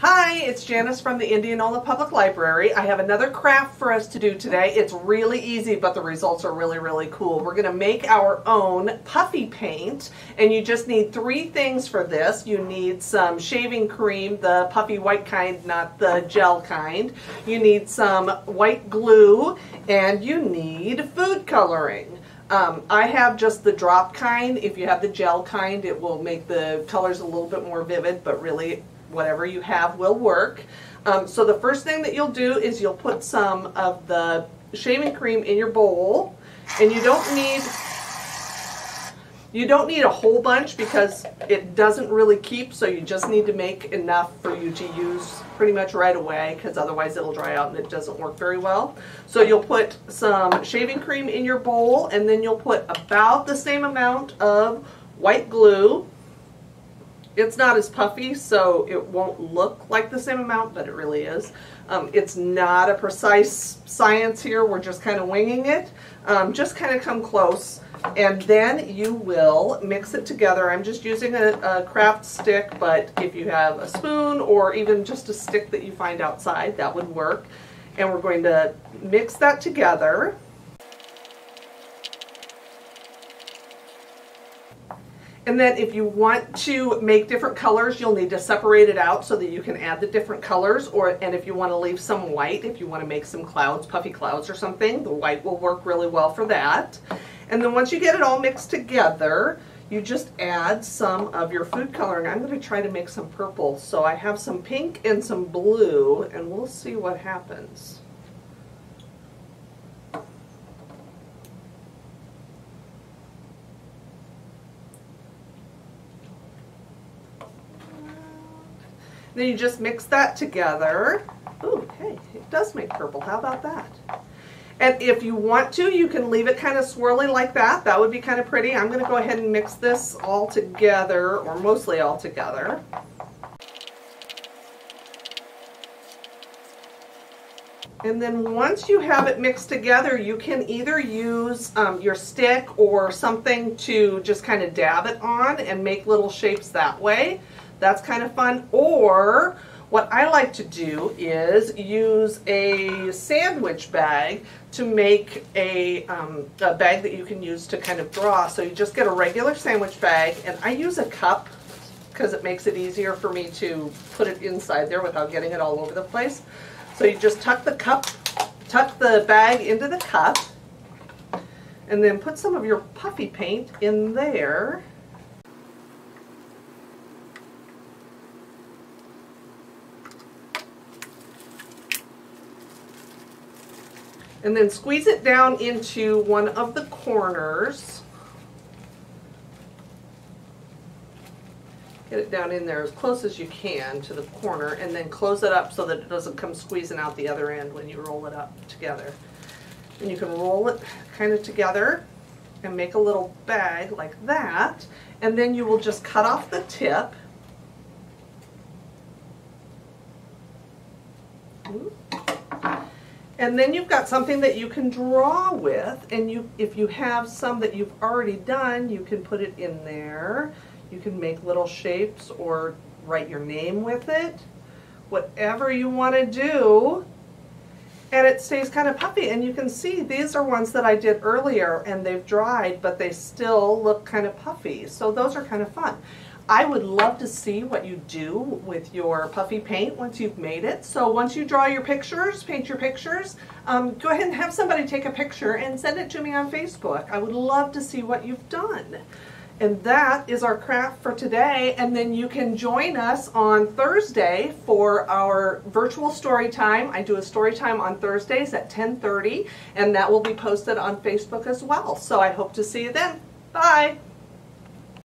Hi, it's Janis from the Indianola Public Library. I have another craft for us to do today. It's really easy, but the results are really, really cool. We're going to make our own puffy paint, and you just need three things for this. You need some shaving cream, the puffy white kind, not the gel kind. You need some white glue, and you need food coloring. Um, I have just the drop kind. If you have the gel kind, it will make the colors a little bit more vivid, but really whatever you have will work. Um, so the first thing that you'll do is you'll put some of the shaving cream in your bowl and you don't need you don't need a whole bunch because it doesn't really keep so you just need to make enough for you to use pretty much right away because otherwise it'll dry out and it doesn't work very well. So you'll put some shaving cream in your bowl and then you'll put about the same amount of white glue it's not as puffy, so it won't look like the same amount, but it really is. Um, it's not a precise science here. We're just kind of winging it. Um, just kind of come close, and then you will mix it together. I'm just using a, a craft stick, but if you have a spoon or even just a stick that you find outside, that would work. And we're going to mix that together. And then if you want to make different colors, you'll need to separate it out so that you can add the different colors. Or And if you want to leave some white, if you want to make some clouds, puffy clouds or something, the white will work really well for that. And then once you get it all mixed together, you just add some of your food coloring. I'm going to try to make some purple. So I have some pink and some blue, and we'll see what happens. Then you just mix that together. Oh, hey, it does make purple. How about that? And if you want to, you can leave it kind of swirly like that. That would be kind of pretty. I'm going to go ahead and mix this all together, or mostly all together. And then once you have it mixed together, you can either use um, your stick or something to just kind of dab it on and make little shapes that way. That's kind of fun. Or what I like to do is use a sandwich bag to make a, um, a bag that you can use to kind of draw. So you just get a regular sandwich bag, and I use a cup because it makes it easier for me to put it inside there without getting it all over the place. So you just tuck the cup, tuck the bag into the cup, and then put some of your puffy paint in there. And then squeeze it down into one of the corners. Get it down in there as close as you can to the corner and then close it up so that it doesn't come squeezing out the other end when you roll it up together. And you can roll it kind of together and make a little bag like that. And then you will just cut off the tip. And then you've got something that you can draw with, and you, if you have some that you've already done, you can put it in there. You can make little shapes or write your name with it. Whatever you want to do. And it stays kind of puffy, and you can see these are ones that I did earlier, and they've dried, but they still look kind of puffy. So those are kind of fun. I would love to see what you do with your puffy paint once you've made it. So once you draw your pictures, paint your pictures, um, go ahead and have somebody take a picture and send it to me on Facebook. I would love to see what you've done. And that is our craft for today. And then you can join us on Thursday for our virtual story time. I do a story time on Thursdays at 1030, and that will be posted on Facebook as well. So I hope to see you then. Bye.